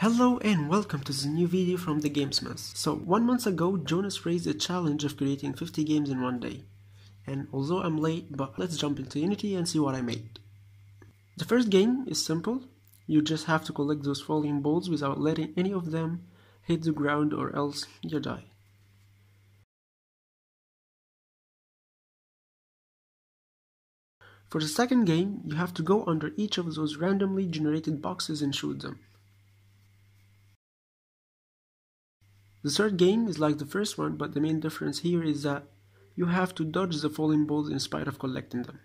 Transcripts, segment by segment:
Hello and welcome to this new video from the Game Smith. So one month ago Jonas raised a challenge of creating 50 games in one day. And although I'm late, but let's jump into Unity and see what I made. The first game is simple. You just have to collect those falling balls without letting any of them hit the ground or else you die. For the second game, you have to go under each of those randomly generated boxes and shoot them. The third game is like the first one, but the main difference here is that you have to dodge the falling balls in spite of collecting them.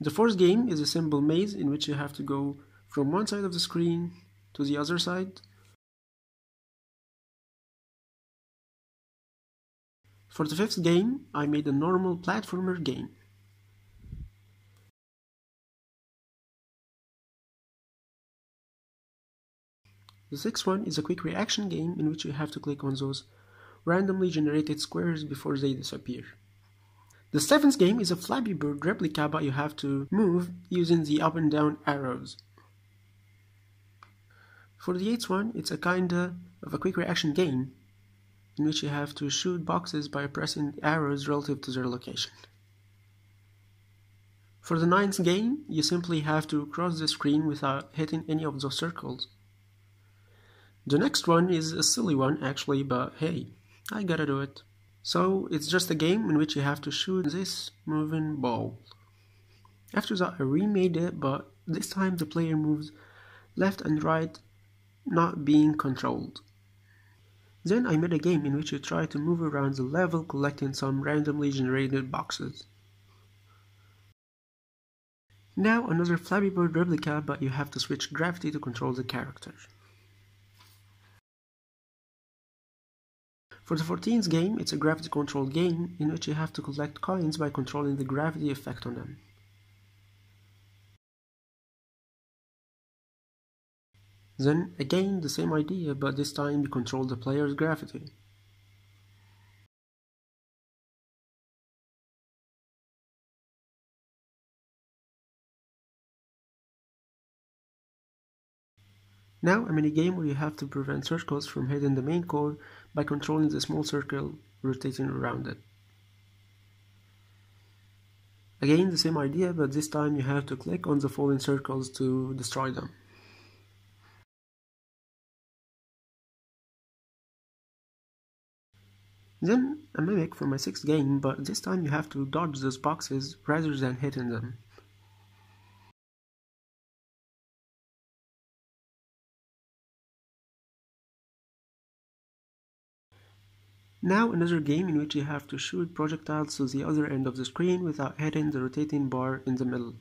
The fourth game is a simple maze in which you have to go from one side of the screen to the other side. For the fifth game, I made a normal platformer game. The sixth one is a quick reaction game in which you have to click on those randomly generated squares before they disappear. The seventh game is a Flappy Bird replica but you have to move using the up and down arrows. For the eighth one, it's a kinda of a quick reaction game in which you have to shoot boxes by pressing arrows relative to their location. For the ninth game, you simply have to cross the screen without hitting any of those circles. The next one is a silly one actually, but hey, I gotta do it. So it's just a game in which you have to shoot this moving ball. After that I remade it, but this time the player moves left and right, not being controlled. Then I made a game in which you try to move around the level collecting some randomly generated boxes. Now another Flappy Bird replica, but you have to switch gravity to control the character. For the 14th game, it's a gravity control game in which you have to collect coins by controlling the gravity effect on them. Then again the same idea but this time you control the player's gravity. Now I'm in a game where you have to prevent circles from hitting the main core by controlling the small circle rotating around it. Again the same idea but this time you have to click on the falling circles to destroy them. Then a mimic for my sixth game but this time you have to dodge those boxes rather than hitting them. Now another game in which you have to shoot projectiles to the other end of the screen without hitting the rotating bar in the middle.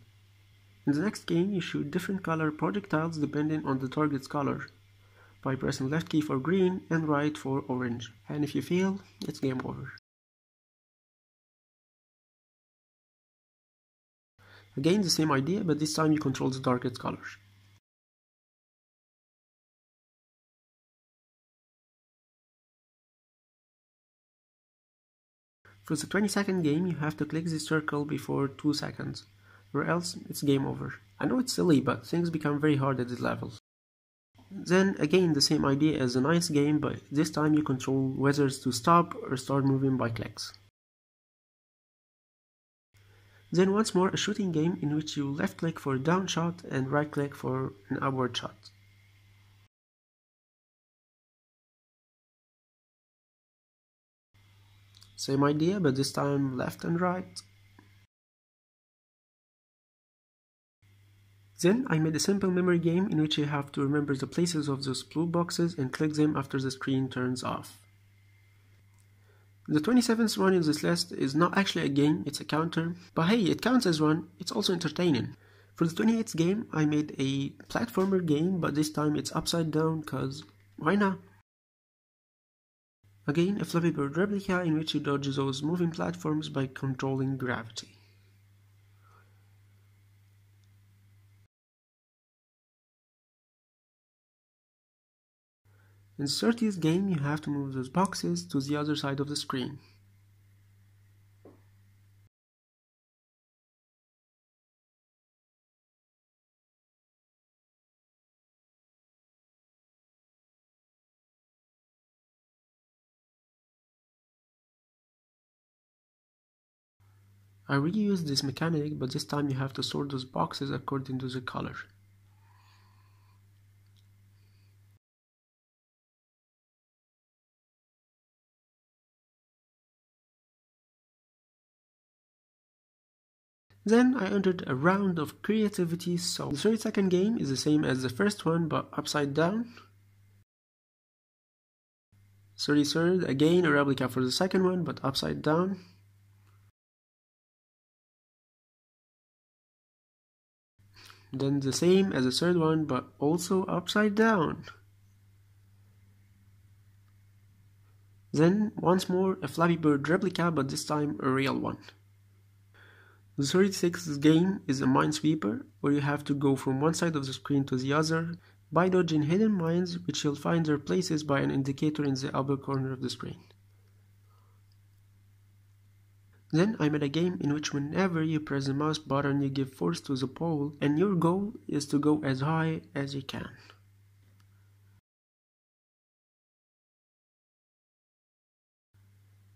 In the next game you shoot different color projectiles depending on the target's color by pressing left key for green and right for orange and if you fail it's game over. Again the same idea but this time you control the target's colors. For the 20 second game, you have to click the circle before 2 seconds, or else it's game over. I know it's silly, but things become very hard at this level. Then again the same idea as the ninth game, but this time you control whether to stop or start moving by clicks. Then once more a shooting game in which you left click for a down shot and right click for an upward shot. Same idea, but this time left and right. Then I made a simple memory game in which you have to remember the places of those blue boxes and click them after the screen turns off. The 27th one in this list is not actually a game, it's a counter, but hey, it counts as one, it's also entertaining. For the 28th game, I made a platformer game, but this time it's upside down, cause why not? Again, a Flappy Bird replica in which you dodge those moving platforms by controlling gravity. In the 30th game, you have to move those boxes to the other side of the screen. I reused this mechanic, but this time you have to sort those boxes according to the color. Then I entered a round of creativity, so the 30 second game is the same as the first one but upside down. 33rd, again a replica for the second one but upside down. Then the same as the third one but also upside down. Then once more a Flappy Bird replica but this time a real one. The 36th game is a minesweeper, where you have to go from one side of the screen to the other by dodging hidden mines which you'll find their places by an indicator in the upper corner of the screen. Then I made a game in which whenever you press the mouse button you give force to the pole and your goal is to go as high as you can.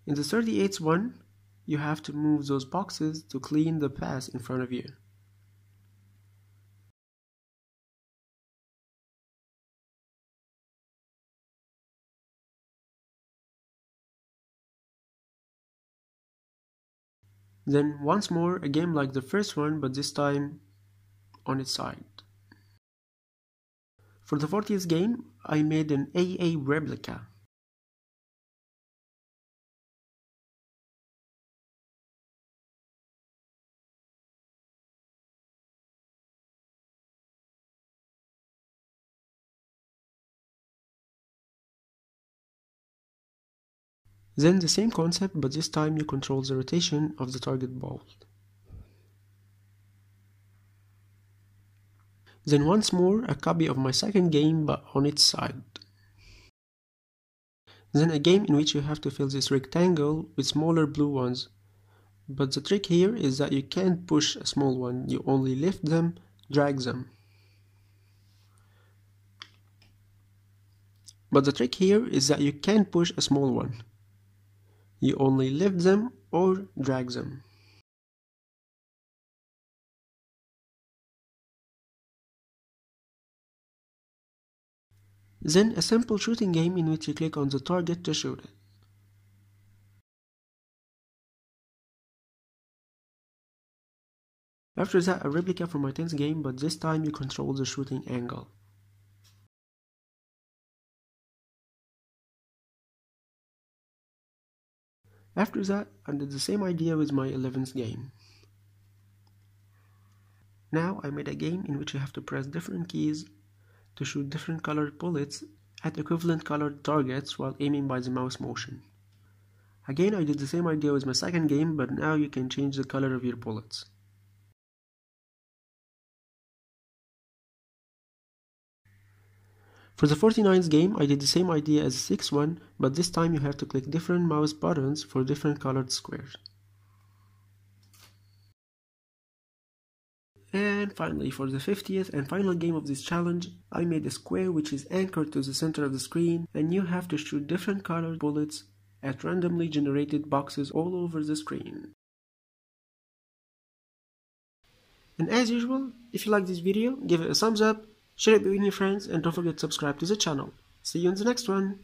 In the 38th one, you have to move those boxes to clean the path in front of you. Then once more a game like the first one but this time on its side. For the 40th game I made an AA replica Then the same concept, but this time you control the rotation of the target ball. Then once more a copy of my second game but on its side. Then a game in which you have to fill this rectangle with smaller blue ones. But the trick here is that you can't push a small one, you only lift them, drag them. But the trick here is that you can't push a small one. You only lift them or drag them. Then a simple shooting game in which you click on the target to shoot it. After that a replica from my 10th game but this time you control the shooting angle. After that, I did the same idea with my 11th game. Now I made a game in which you have to press different keys to shoot different colored bullets at equivalent colored targets while aiming by the mouse motion. Again I did the same idea with my second game but now you can change the color of your bullets. For the 49th game, I did the same idea as the 6th one, but this time you have to click different mouse buttons for different colored squares. And finally, for the 50th and final game of this challenge, I made a square which is anchored to the center of the screen, and you have to shoot different colored bullets at randomly generated boxes all over the screen. And as usual, if you like this video, give it a thumbs up, Share it with your friends and don't forget to subscribe to the channel. See you in the next one.